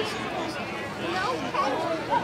No.